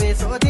为所。